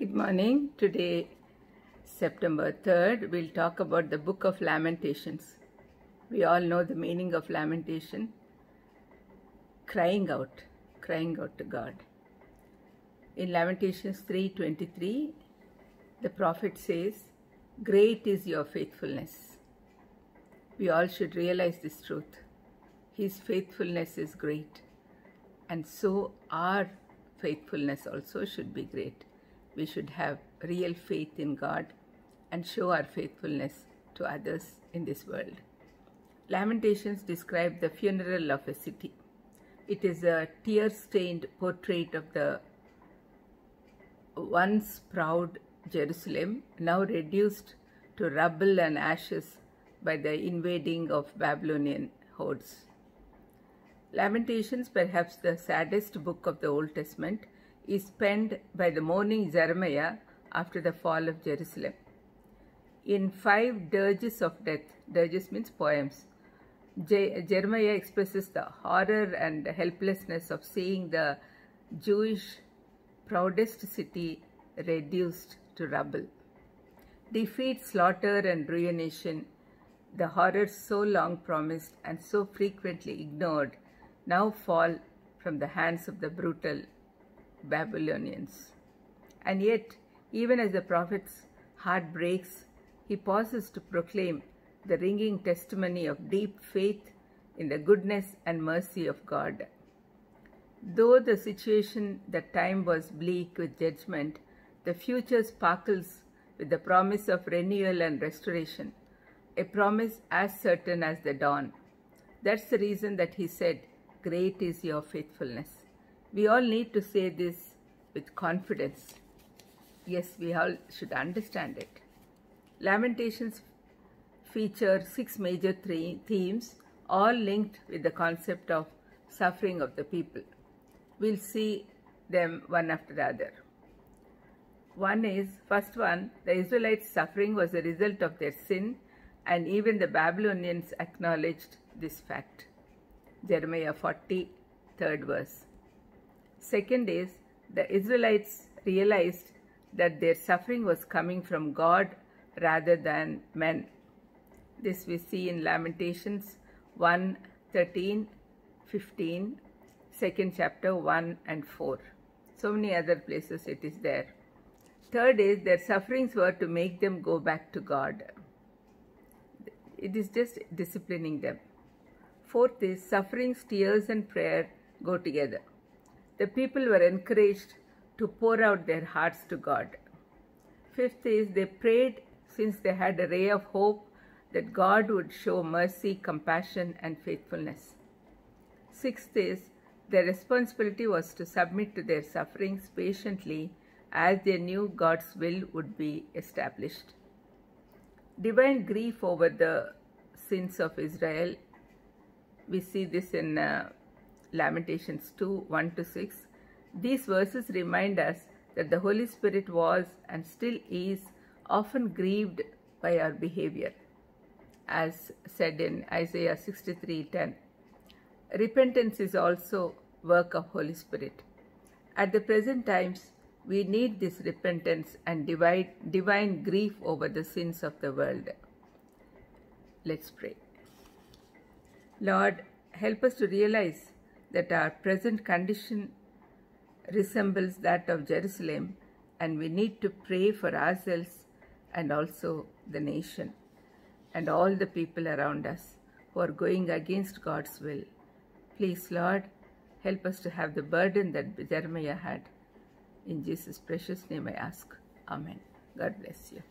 Good morning. Today, September 3rd, we'll talk about the book of Lamentations. We all know the meaning of lamentation crying out, crying out to God. In Lamentations 3:23, the prophet says, "Great is your faithfulness." We all should realize this truth. His faithfulness is great, and so our faithfulness also should be great. We should have real faith in God and show our faithfulness to others in this world. Lamentations describe the funeral of a city. It is a tear stained portrait of the once proud Jerusalem, now reduced to rubble and ashes by the invading of Babylonian hordes. Lamentations, perhaps the saddest book of the Old Testament, is penned by the mourning Jeremiah after the fall of Jerusalem. In five dirges of death, dirges means poems, Je- Jeremiah expresses the horror and helplessness of seeing the Jewish proudest city reduced to rubble. Defeat, slaughter, and ruination, the horrors so long promised and so frequently ignored, now fall from the hands of the brutal Babylonians. And yet, even as the prophet's heart breaks, he pauses to proclaim the ringing testimony of deep faith in the goodness and mercy of God. Though the situation that time was bleak with judgment, the future sparkles with the promise of renewal and restoration, a promise as certain as the dawn. That's the reason that he said, Great is your faithfulness. We all need to say this with confidence. Yes, we all should understand it. Lamentations feature six major three themes, all linked with the concept of suffering of the people. We'll see them one after the other. One is, first one, the Israelites' suffering was a result of their sin, and even the Babylonians acknowledged this fact. Jeremiah 40, third verse. Second is, the Israelites realized that their suffering was coming from God rather than men. This we see in Lamentations 1 13, 15, second chapter 1 and 4. So many other places it is there. Third is their sufferings were to make them go back to God. It is just disciplining them. Fourth is sufferings, tears, and prayer go together. The people were encouraged to pour out their hearts to God. Fifth is they prayed since they had a ray of hope that God would show mercy, compassion, and faithfulness. Sixth is their responsibility was to submit to their sufferings patiently as they knew God's will would be established. Divine grief over the sins of Israel, we see this in uh, Lamentations 2 1 to 6. These verses remind us that the Holy Spirit was and still is often grieved by our behavior, as said in Isaiah 63:10. Repentance is also work of Holy Spirit. At the present times, we need this repentance and divine, divine grief over the sins of the world. Let's pray. Lord, help us to realize that our present condition resembles that of Jerusalem, and we need to pray for ourselves and also the nation and all the people around us who are going against God's will. Please, Lord, help us to have the burden that Jeremiah had. In Jesus' precious name I ask. Amen. God bless you.